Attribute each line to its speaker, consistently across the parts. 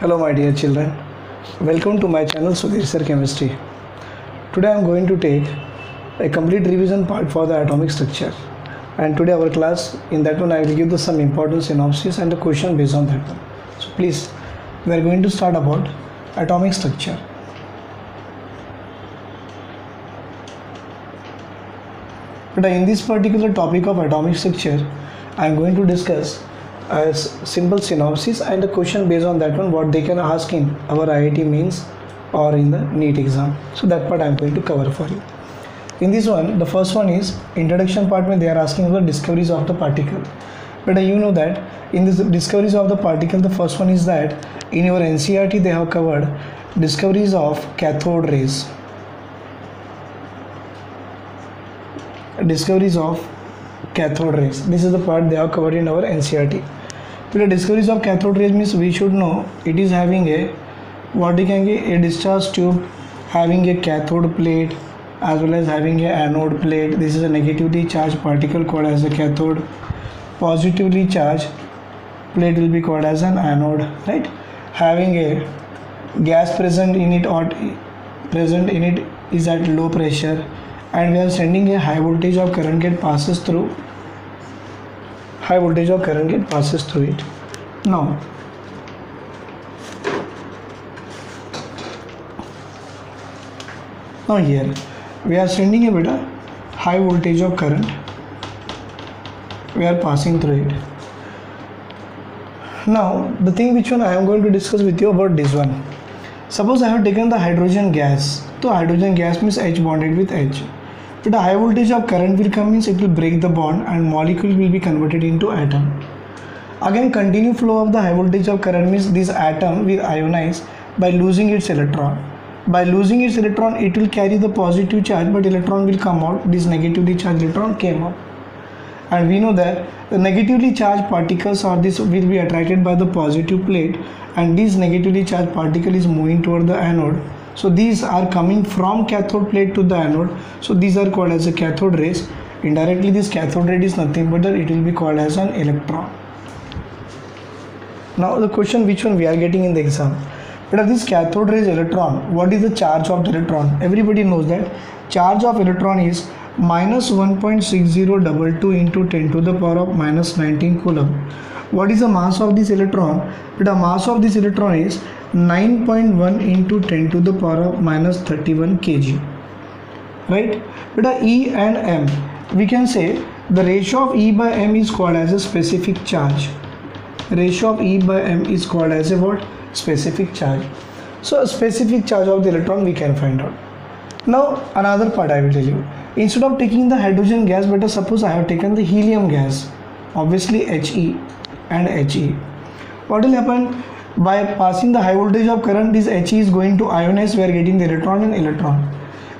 Speaker 1: Hello my dear children. Welcome to my channel Sudhir Sir Chemistry. Today I am going to take a complete revision part for the atomic structure. And today our class in that one I will give the some important synopsis and a question based on that one. So please we are going to start about atomic structure. But in this particular topic of atomic structure, I am going to discuss a s- simple synopsis and a question based on that one what they can ask in our IIT means or in the NEET exam. So that part I am going to cover for you. In this one, the first one is introduction part where they are asking about discoveries of the particle. But uh, you know that in this discoveries of the particle, the first one is that in your NCERT they have covered discoveries of cathode rays. discoveries of cathode rays. This is the part they have covered in our ncert the discoveries of cathode rays means we should know it is having a what we can get a discharge tube having a cathode plate as well as having a anode plate. This is a negatively charged particle called as a cathode. Positively charged plate will be called as an anode right? Having a gas present in it or present in it is at low pressure and we are sending a high voltage of current get passes through high voltage of current get passes through it now now here we are sending a bit of high voltage of current we are passing through it now the thing which one i am going to discuss with you about this one suppose i have taken the hydrogen gas so hydrogen gas means h bonded with h but the high voltage of current will come means it will break the bond and molecule will be converted into atom. Again continue flow of the high voltage of current means this atom will ionize by losing its electron. By losing its electron it will carry the positive charge but electron will come out. This negatively charged electron came out. and we know that the negatively charged particles or this will be attracted by the positive plate and this negatively charged particle is moving toward the anode so these are coming from cathode plate to the anode. So these are called as a cathode rays. Indirectly this cathode ray is nothing but that it will be called as an electron. Now the question which one we are getting in the exam. But this cathode rays electron what is the charge of the electron? Everybody knows that charge of electron is minus 1.6022 into 10 to the power of minus 19 coulomb what is the mass of this electron? The mass of this electron is 9.1 into 10 to the power of minus 31 kg. Right? But e and m we can say the ratio of e by m is called as a specific charge. Ratio of e by m is called as a what? Specific charge. So a specific charge of the electron we can find out. Now another part i will tell you. Instead of taking the hydrogen gas better suppose i have taken the helium gas obviously he and he what will happen? By passing the high voltage of current this he is going to ionize. We are getting the electron and electron.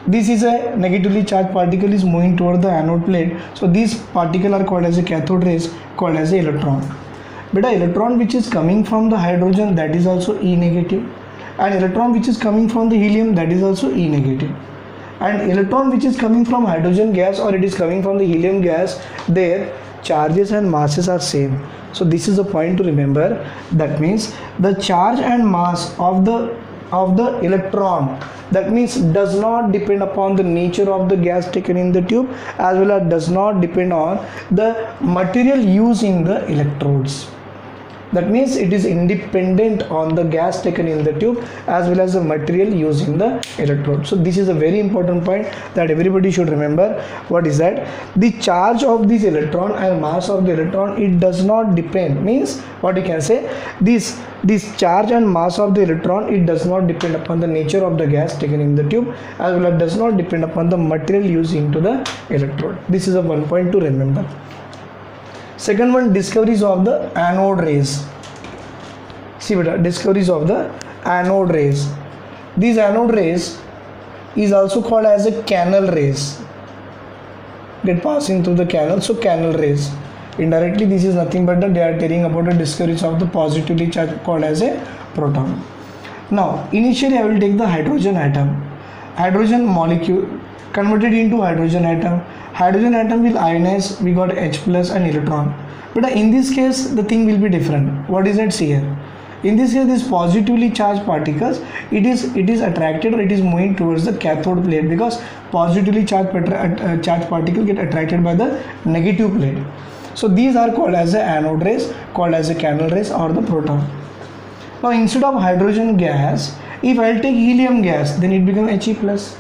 Speaker 1: This is a negatively charged particle is moving toward the anode plate. So these particle are called as a cathode rays called as a electron. But the electron which is coming from the hydrogen that is also e negative. and electron which is coming from the helium that is also e negative. And electron which is coming from hydrogen gas or it is coming from the helium gas their charges and masses are same. So this is a point to remember. That means the charge and mass of the of the electron that means does not depend upon the nature of the gas taken in the tube as well as does not depend on the material used in the electrodes that means it is independent on the gas taken in the tube as well as the material used in the electrode. So this is a very important point that everybody should remember. What is that? The charge of this electron and mass of the electron it does not depend. Means what you can say? This this charge and mass of the electron it does not depend upon the nature of the gas taken in the tube as well as does not depend upon the material used into the electrode. This is a one point to remember. Second one discoveries of the anode rays see beta uh, discoveries of the anode rays. These anode rays is also called as a canal rays. Get passing through the canal so canal rays. Indirectly this is nothing but that they are telling about the discoveries of the positively charged called as a proton. Now initially i will take the hydrogen atom. Hydrogen molecule converted into hydrogen atom. Hydrogen atom will ionize we got h plus and electron. But uh, in this case the thing will be different. What is it here in this case this positively charged particles it is it is attracted or it is moving towards the cathode plate because positively charged, uh, charged particle get attracted by the negative plate so these are called as the anode rays called as the canal rays or the proton. Now instead of hydrogen gas if I'll take helium gas then it becomes He plus.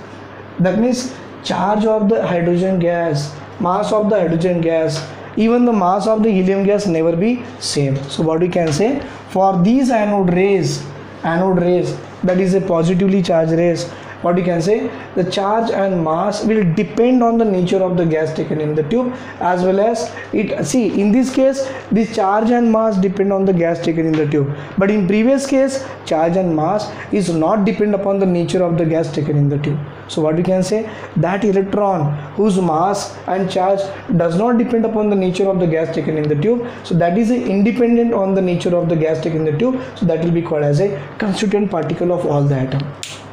Speaker 1: That means charge of the hydrogen gas mass of the hydrogen gas even the mass of the helium gas never be same. So what we can say for these anode rays anode rays that is a positively charged rays what you can say the charge and mass will depend on the nature of the gas taken in the tube as well as it see in this case the charge and mass depend on the gas taken in the tube. But in previous case charge and mass is not depend upon the nature of the gas taken in the tube. So what we can say that electron whose mass and charge does not depend upon the nature of the gas taken in the tube so that is independent on the nature of the gas taken in the tube so that will be called as a constituent particle of all the atom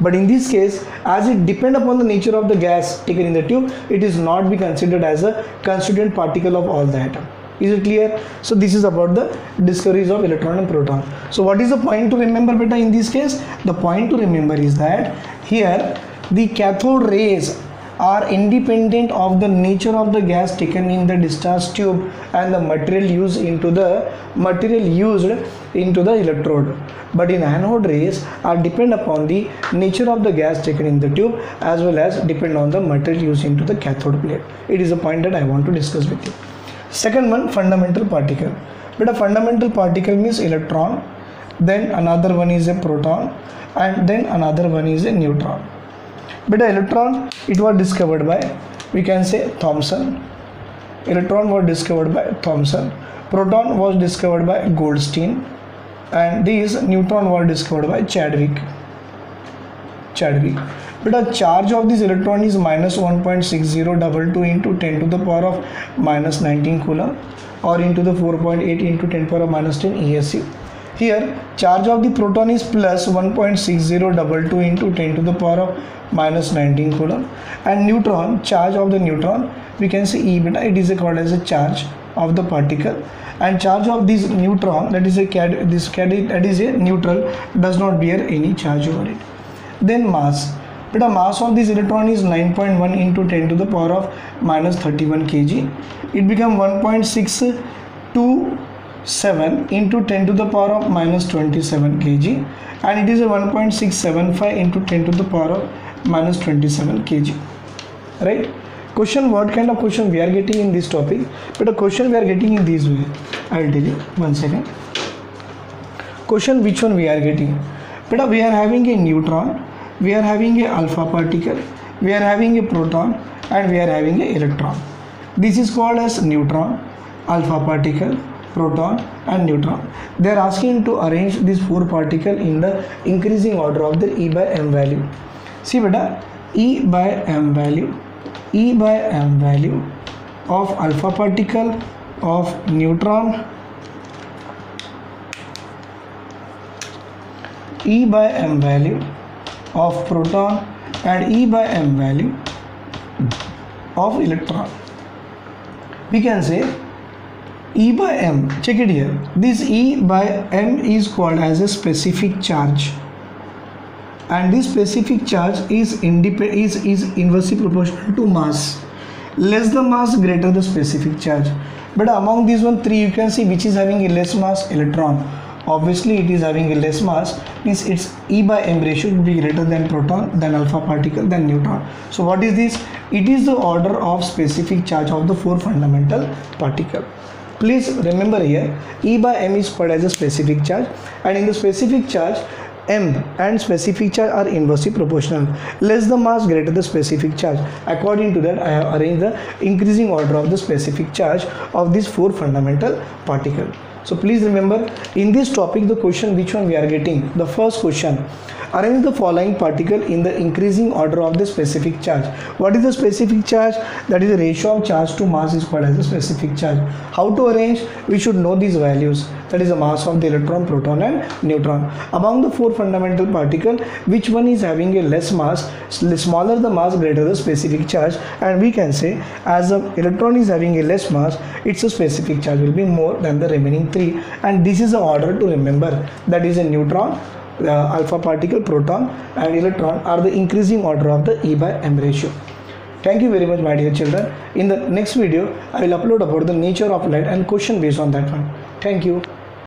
Speaker 1: but in this case as it depend upon the nature of the gas taken in the tube it is not be considered as a constituent particle of all the atom is it clear? So this is about the discoveries of electron and proton. So what is the point to remember beta in this case? The point to remember is that here the cathode rays are independent of the nature of the gas taken in the discharge tube and the material used into the material used into the electrode. But in anode rays are depend upon the nature of the gas taken in the tube as well as depend on the material used into the cathode plate. It is a point that i want to discuss with you. Second one fundamental particle. But a fundamental particle means electron then another one is a proton and then another one is a neutron beta electron it was discovered by we can say Thomson. Electron was discovered by Thomson. Proton was discovered by Goldstein. And these neutron was discovered by Chadwick. Chadwick. But the charge of this electron is minus 1.6022 into 10 to the power of minus 19 coulomb or into the 4.8 into 10 power of minus 10 ESC here charge of the proton is plus 1.6022 into 10 to the power of minus 19 coulomb. And neutron charge of the neutron we can say E beta it is called as a charge of the particle. And charge of this neutron that is a this that is a neutral does not bear any charge over it. Then mass. Beta mass of this electron is 9.1 into 10 to the power of minus 31 kg. It become 1.62 7 into 10 to the power of minus 27 kg. And it is a 1.675 into 10 to the power of minus 27 kg. Right? Question what kind of question we are getting in this topic? But a question we are getting in this way i will tell you. One second. Question which one we are getting? But we are having a neutron we are having a alpha particle we are having a proton and we are having a electron. This is called as neutron alpha particle proton and neutron they are asking to arrange these four particles in the increasing order of the e by m value see beta e by m value e by m value of alpha particle of neutron e by m value of proton and e by m value of electron we can say E by M, check it here. This E by M is called as a specific charge. And this specific charge is, is, is inversely proportional to mass. Less the mass, greater the specific charge. But among these one three, you can see which is having a less mass electron. Obviously, it is having a less mass, means its E by M ratio will be greater than proton, than alpha particle, than neutron. So what is this? It is the order of specific charge of the four fundamental particle. Please remember here E by M is called as a specific charge and in the specific charge M and specific charge are inversely proportional. Less the mass, greater the specific charge. According to that, I have arranged the increasing order of the specific charge of these four fundamental particles. So please remember in this topic the question which one we are getting. The first question Arrange the following particle in the increasing order of the specific charge. What is the specific charge? That is the ratio of charge to mass is called as the specific charge. How to arrange? We should know these values. That is the mass of the electron, proton and neutron. Among the four fundamental particle, which one is having a less mass? Smaller the mass, greater the specific charge. And we can say as the electron is having a less mass, its a specific charge will be more than the remaining 3 and this is the order to remember that is a neutron uh, alpha particle proton and electron are the increasing order of the e by m ratio. Thank you very much my dear children. In the next video i will upload about the nature of light and question based on that one. Thank you